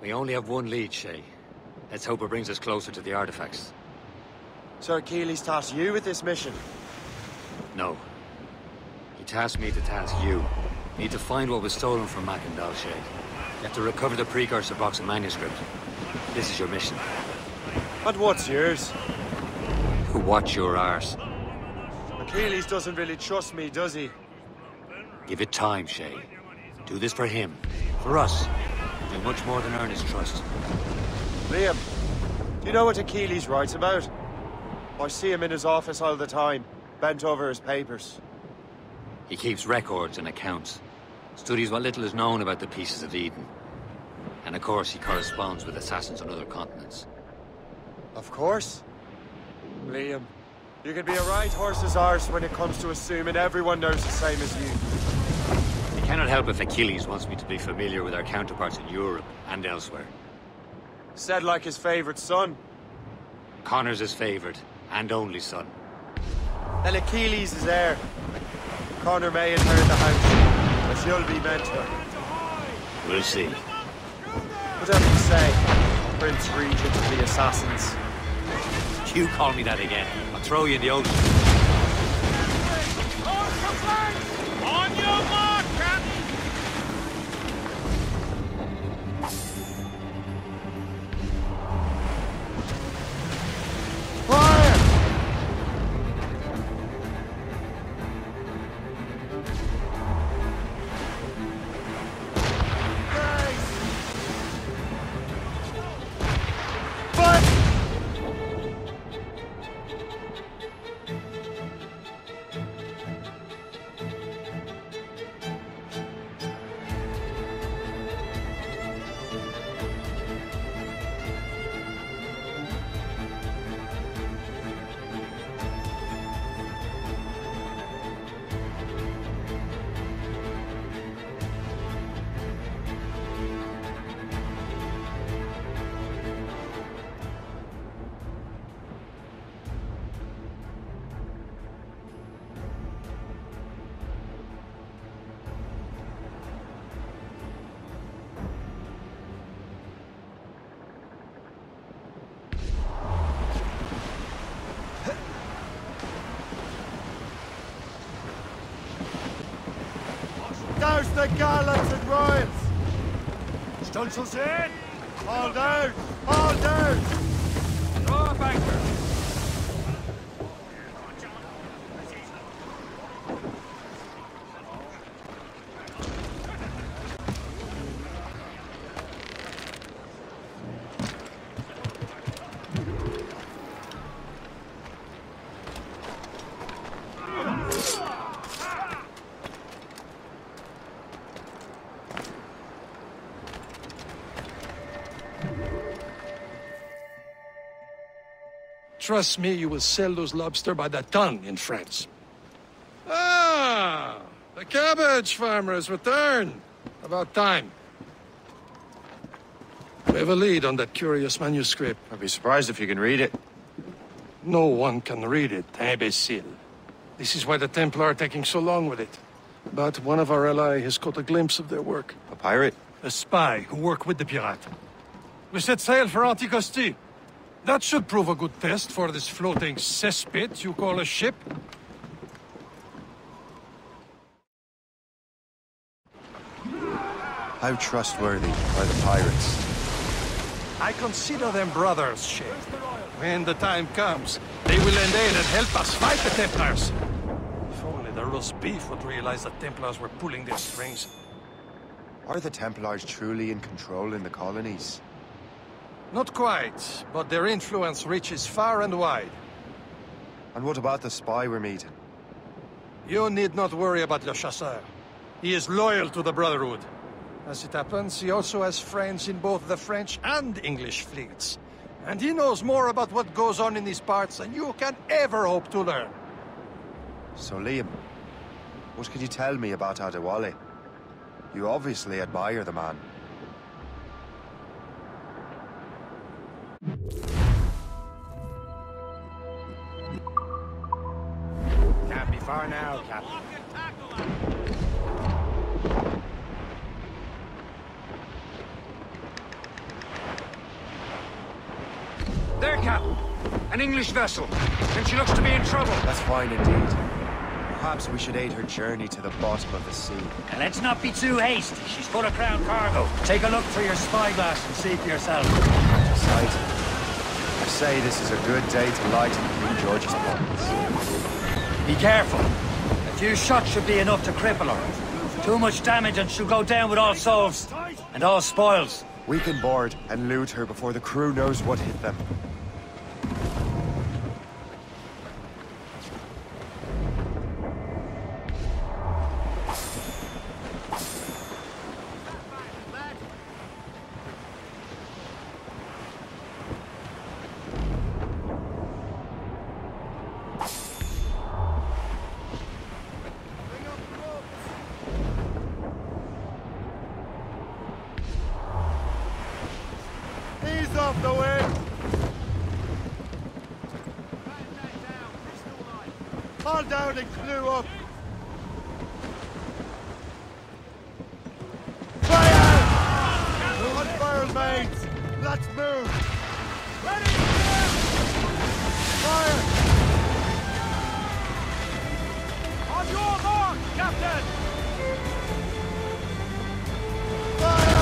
We only have one lead, Shay. Let's hope it brings us closer to the artifacts. Sir Achilles tasked you with this mission. No. He tasked me to task you. Need to find what was stolen from Mackandal, Shay. You have to recover the precursor box and manuscript. This is your mission. And what's yours? Watch your arse. Achilles doesn't really trust me, does he? Give it time, Shay. Do this for him. For us. Do much more than earn his trust. Liam, do you know what Achilles writes about? I see him in his office all the time, bent over his papers. He keeps records and accounts. Studies what little is known about the pieces of Eden. And of course, he corresponds with assassins on other continents. Of course. Liam, you can be a right horse's arse when it comes to assuming everyone knows the same as you. I cannot help if Achilles wants me to be familiar with our counterparts in Europe and elsewhere. Said like his favorite son. Connor's his favored and only son. Then Achilles is there. Connor may inherit the house, but you'll be mentor. We'll see. Whatever you say, Prince Regent of the Assassins. You call me that again. I'll throw you in the ocean. The gallants and royals! Stunsel's in! All down! All Trust me, you will sell those lobster by the ton in France. Ah, the cabbage farmer has returned. About time. We have a lead on that curious manuscript. I'd be surprised if you can read it. No one can read it, imbecile. This is why the Templar are taking so long with it. But one of our ally has caught a glimpse of their work. A pirate? A spy who worked with the pirate. We set sail for Anticosti. That should prove a good test for this floating cesspit you call a ship. How trustworthy are the pirates? I consider them brothers, Shay. When the time comes, they will lend aid and help us fight the Templars. If only the roast beef would realize the Templars were pulling their strings. Are the Templars truly in control in the colonies? Not quite, but their influence reaches far and wide. And what about the spy we're meeting? You need not worry about Le Chasseur. He is loyal to the Brotherhood. As it happens, he also has friends in both the French and English fleets. And he knows more about what goes on in these parts than you can ever hope to learn. So, Liam, what can you tell me about Adewale? You obviously admire the man. Far now, Captain. There, Captain. An English vessel. And she looks to be in trouble. That's fine indeed. Perhaps we should aid her journey to the bottom of the sea. And let's not be too hasty. She's full of crown cargo. Take a look through your spyglass and see for yourself. Sight. I say this is a good day to lighten King George's points. Be careful. A few shots should be enough to cripple her. Too much damage and she'll go down with all souls. And all spoils. We can board and loot her before the crew knows what hit them. Clew up! Fire! On fire, mates! Let's move! Ready! Fire! On your mark, Captain! Fire!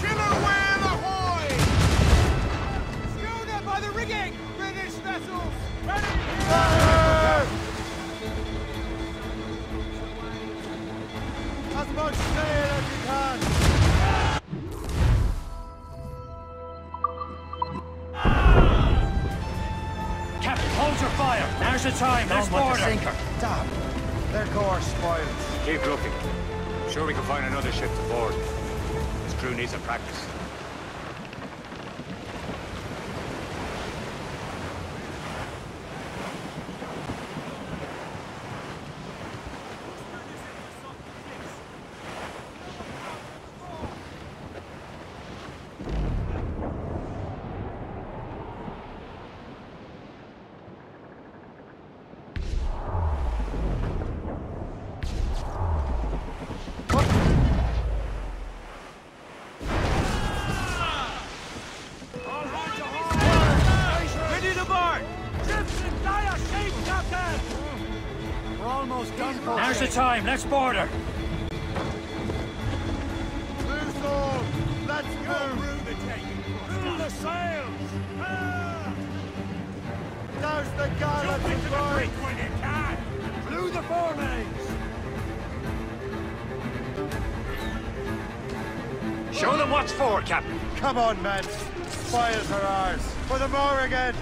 Killer whale ahoy! Schooner by the rigging! British vessels! Ready! Fire! As much sail as you can! Captain, hold your fire. Now's the time. Let's board her. Damn! Their course spoiled. Keep looking. I'm sure we can find another ship to board. Crew needs a practice. Time. Let's board her. Loose all! Let's move! Fill the sails! Ah! Douse the Jump gallants into the board! creek when you can! Blew the foremains! Show them what's for, Captain. Come on, men! Fires are ours! For the Morrigan!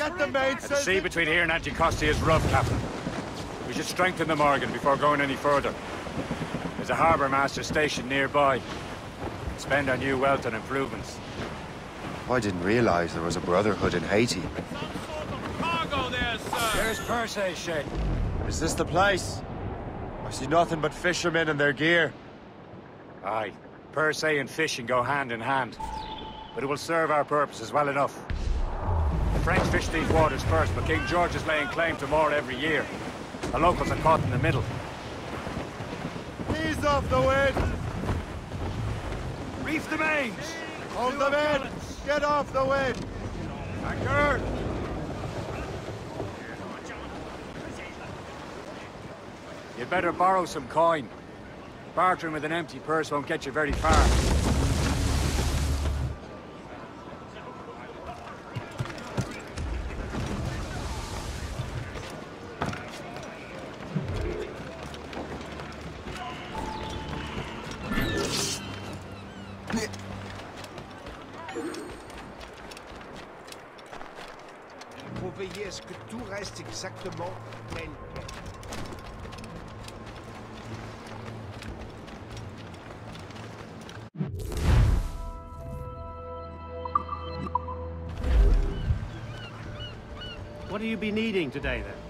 At the sea between here and Anticosti is rough, Captain. We should strengthen the Morrigan before going any further. There's a harbour master station nearby. Spend our new wealth on improvements. I didn't realize there was a brotherhood in Haiti. Cargo there, sir! There's Percé, Shay. Is this the place? I see nothing but fishermen and their gear. Aye, Percé and fishing go hand in hand. But it will serve our purposes well enough. The French fish these waters first, but King George is laying claim to more every year. The locals are caught in the middle. Ease off the wind! Reef the mains! Hold them in! Get off the wind! Anchor! You'd better borrow some coin. Bartering with an empty purse won't get you very far. Veiller à ce que tout reste exactement tel quel. What do you be needing today, then?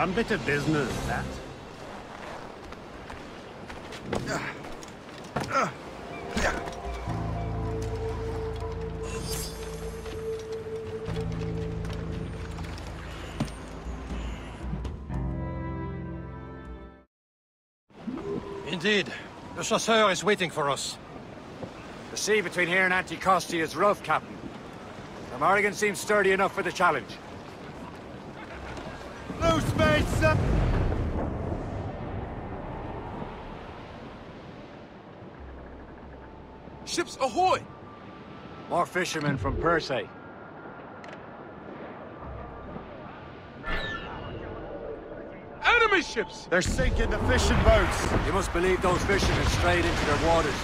Run bit of business, that. Indeed. The chasseur is waiting for us. The sea between here and Anticosti is rough, Captain. The Morrigan seems sturdy enough for the challenge. Mates! Ships ahoy! More fishermen from Percé. Enemy ships! They're sinking the fishing boats! You must believe those fishermen strayed into their waters.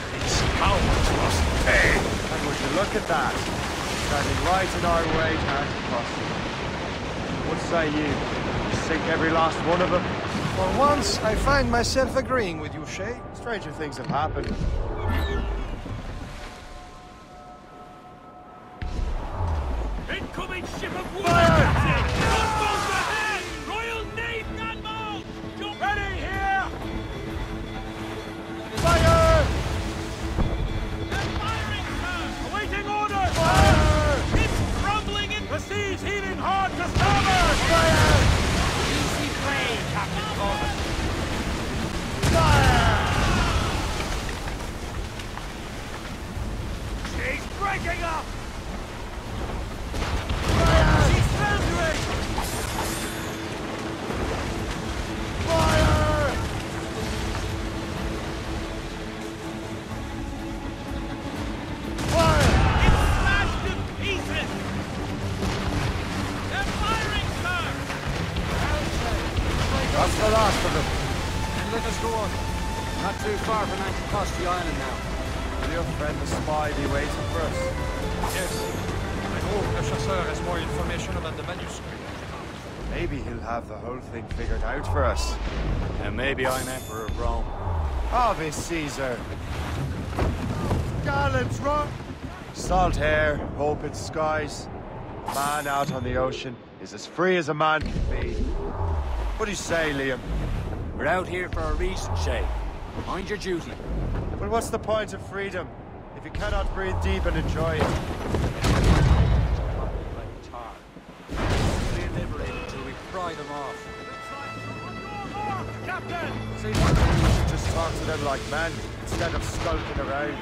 How much must pay? And would you look at that? Standing right in our way to Anticosti. What say you? Sink every last one of them? For once, I find myself agreeing with you, Shay. Stranger things have happened. Incoming ship of war! Longboats ahead! Royal Navy gunboat! Jump ready here! Fire! They're firing, sir! Awaiting orders! Fire! Ships crumbling in... The sea's heaving hard to starboard! Easy thing figured out for us. And maybe I'm Emperor of Rome. Ave Caesar. Gallants, run! Salt air, open skies. A man out on the ocean is as free as a man can be. What do you say, Liam? We're out here for a reason, Shay. Mind your duty. Well, what's the point of freedom if you cannot breathe deep and enjoy it? Till we pry them off. Captain! Seems like we should just talk to them like men instead of skulking around.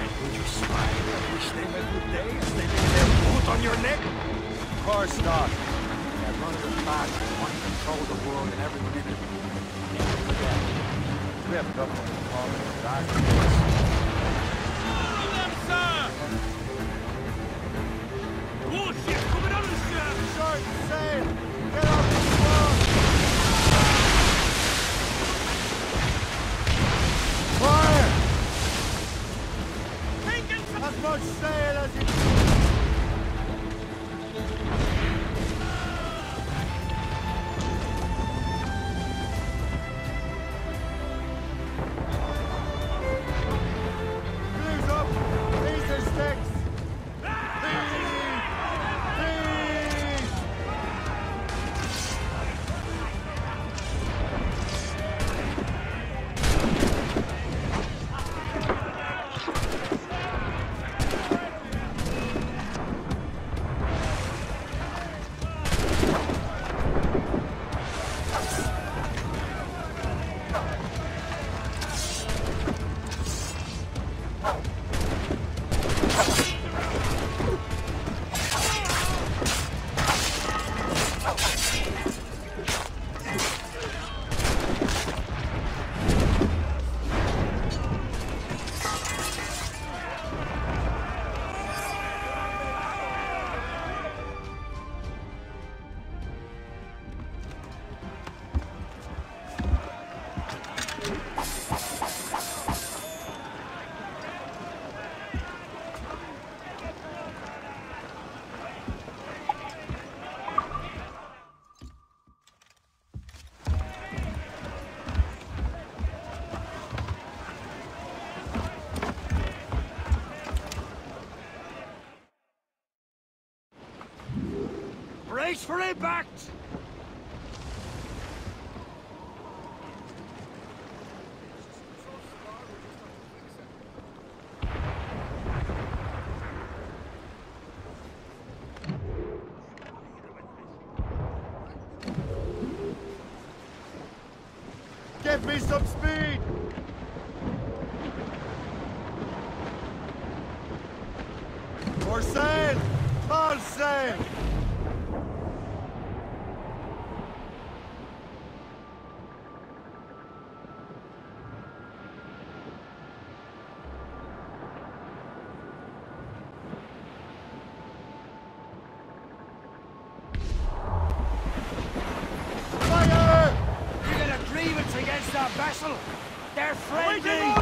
Would you smile and wish them a good day as they lay their boot on your neck? Of course not. They're running us back. They want to control the world and in it. Never forget. We have enough in common with that. them, sir! Warship coming on the ship! Short sail! Brace for impact! Give me some speed! More sail! All sail! Fire! You got a grievance against our vessel? They're friendly!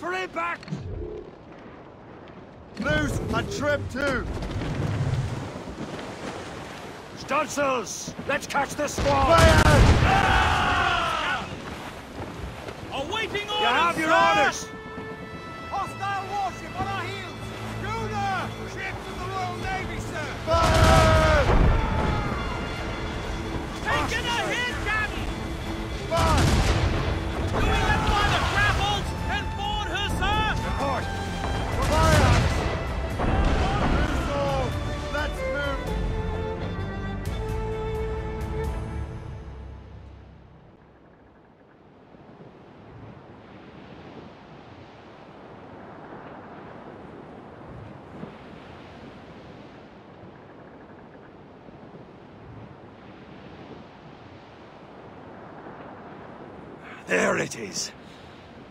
For impact! Loose and trim too! Stunsels! Let's catch the squad! Fire! Ah! Awaiting orders! You have your sir! orders! Hostile warship on our heels! Schooner! Ship from the Royal Navy, sir! Fire! Taking a hit, Captain! Fire! It is.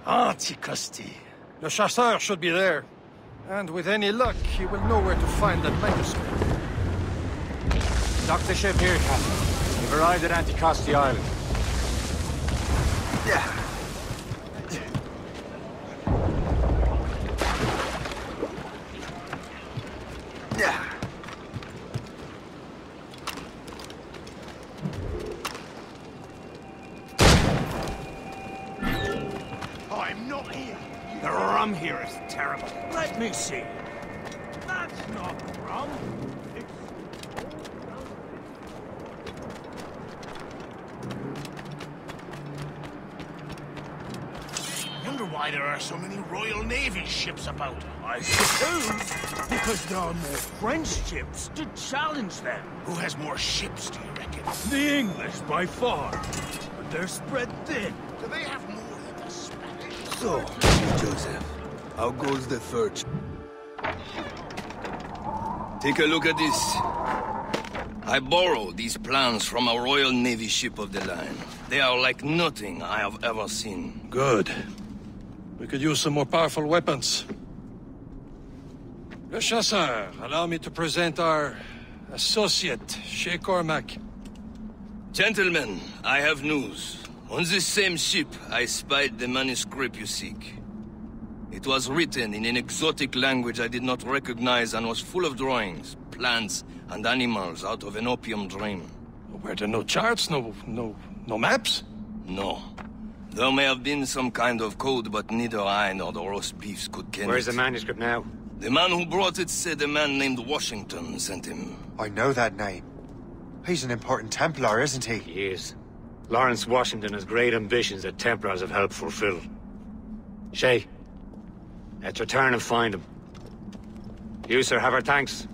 Anticosti. Le chasseur should be there. And with any luck, he will know where to find that manuscript. Dock the ship here, Captain. We've arrived at Anticosti Island. I'm there are more French ships to challenge them. Who has more ships, do you reckon? The English by far. But they're spread thin. Do they have more than the Spanish? So, Joseph, how goes the search? Take a look at this. I borrowed these plans from a Royal Navy ship of the line. They are like nothing I have ever seen. Good. We could use some more powerful weapons. Le Chasseur, allow me to present our associate, Shay Cormac. Gentlemen, I have news. On this same ship, I spied the manuscript you seek. It was written in an exotic language I did not recognize and was full of drawings, plants, and animals out of an opium dream. Were there no charts, no, no, no maps? No. There may have been some kind of code, but neither I nor the roast beefs could ken Where's it. the manuscript now? The man who brought it said a man named Washington sent him. I know that name. He's an important Templar, isn't he? He is. Lawrence Washington has great ambitions that Templars have helped fulfill. Shay, let's return and find him. You, sir, have our thanks.